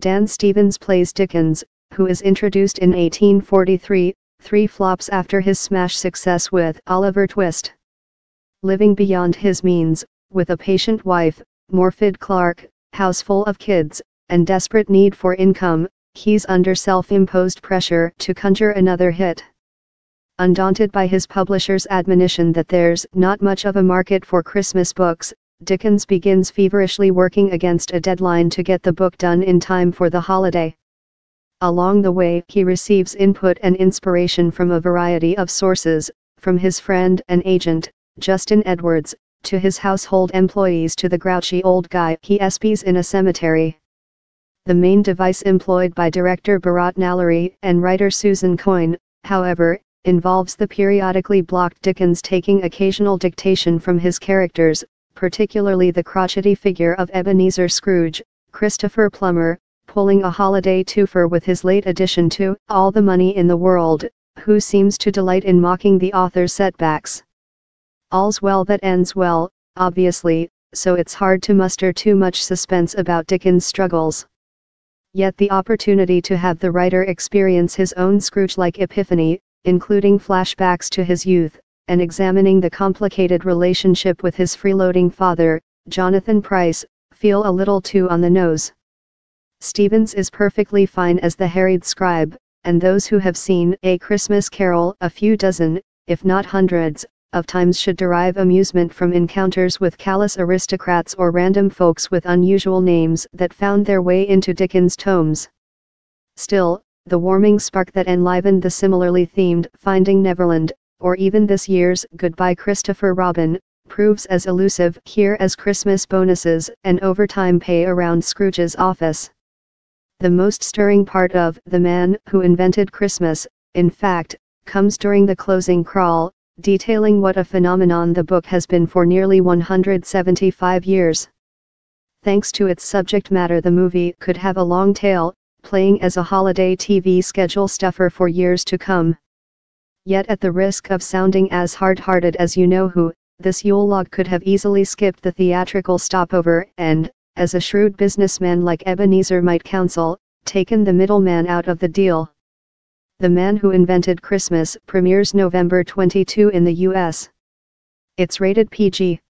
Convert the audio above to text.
Dan Stevens plays Dickens, who is introduced in 1843, three flops after his smash success with Oliver Twist. Living beyond his means, with a patient wife, Morfydd Clark, house full of kids, and desperate need for income, he's under self-imposed pressure to conjure another hit. Undaunted by his publisher's admonition that there's not much of a market for Christmas books, Dickens begins feverishly working against a deadline to get the book done in time for the holiday. Along the way, he receives input and inspiration from a variety of sources, from his friend and agent, Justin Edwards, to his household employees to the grouchy old guy he espies in a cemetery. The main device employed by director Bharat Nalluri and writer Susan Coyne, however, involves the periodically blocked Dickens taking occasional dictation from his characters, particularly the crotchety figure of Ebenezer Scrooge, Christopher Plummer, pulling a holiday twofer with his late addition to All the Money in the World, who seems to delight in mocking the author's setbacks. All's well that ends well, obviously, so it's hard to muster too much suspense about Dickens' struggles. Yet the opportunity to have the writer experience his own Scrooge-like epiphany, including flashbacks to his youth, and examining the complicated relationship with his freeloading father, Jonathan Pryce, feel a little too on the nose. Stevens is perfectly fine as the harried scribe, and those who have seen A Christmas Carol a few dozen, if not hundreds, of times should derive amusement from encounters with callous aristocrats or random folks with unusual names that found their way into Dickens' tomes. Still, the warming spark that enlivened the similarly themed Finding Neverland, or even this year's Goodbye Christopher Robin, proves as elusive here as Christmas bonuses and overtime pay around Scrooge's office. The most stirring part of The Man Who Invented Christmas, in fact, comes during the closing crawl, detailing what a phenomenon the book has been for nearly 175 years. Thanks to its subject matter the movie could have a long tail, playing as a holiday TV schedule stuffer for years to come. Yet at the risk of sounding as hard-hearted as you know who, this Yule log could have easily skipped the theatrical stopover and, as a shrewd businessman like Ebenezer might counsel, taken the middleman out of the deal. The Man Who Invented Christmas premieres November 22 in the US. It's rated PG.